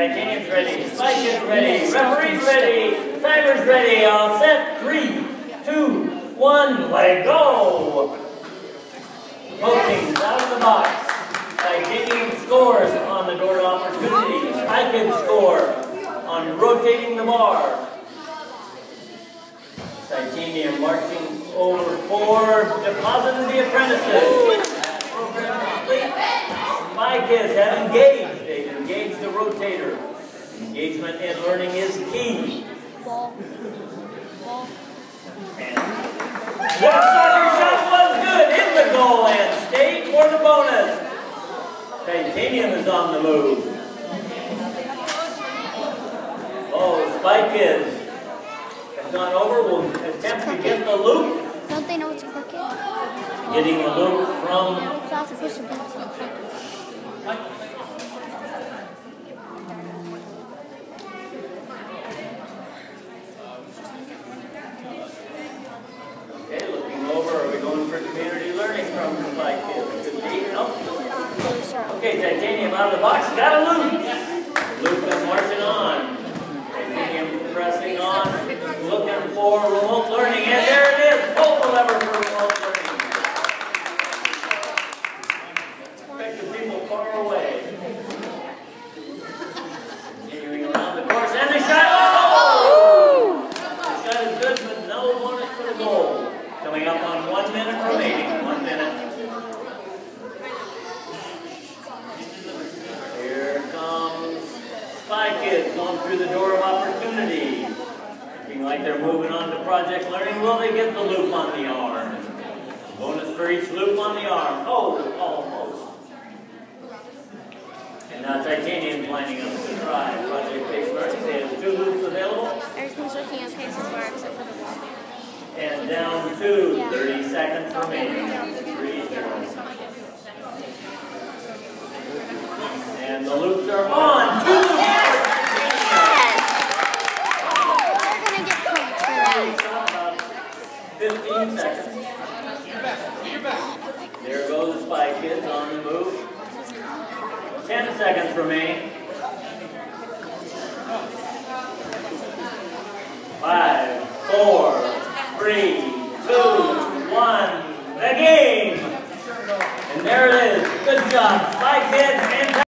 Titanium's ready. Spike is ready. Referee's ready. Timer's ready. All set. Three, two, one. LEGO. Coaching out of the box. Titanium scores on the door to opportunity. Spike can score on rotating the bar. Titanium marching over for deposit of the apprentices. Program complete. My kids have engaged. They've engaged the rotator. Engagement and learning is key. Ball. Ball. And soccer shot was good in the goal and stayed for the bonus. Titanium is on the move. Oh, Spike is has gone over. Will attempt to get the loop. Don't they know what's cooking? Getting the loop from So I have to push the button. Okay, looking over, are we going for community learning from the Spike? Could be. Nope. Okay, Titanium out of the box, got a loop. Loop is marching on. Titanium pressing on, looking for remote learning, and there it is. The lever for remote learning. Expect the people far away. Continuing around the course, and the shot. Oh! The shot is good, but no bonus for the goal. Coming up on one minute remaining. One minute. Here comes Through the door of opportunity. Looking like they're moving on to project learning. Will they get the loop on the arm? Bonus for each loop on the arm. Oh, almost. And now Titanium's lining up to try project-based learning. They have two loops available. Everything's looking okay so far except for the ball. And down to 30 seconds remaining. Three, zero. And the loops are on. 15 seconds. There goes Spy Kids on the move. 10 seconds remain. Five, four, three, two, one, the game! And there it is. Good job, Spy Kids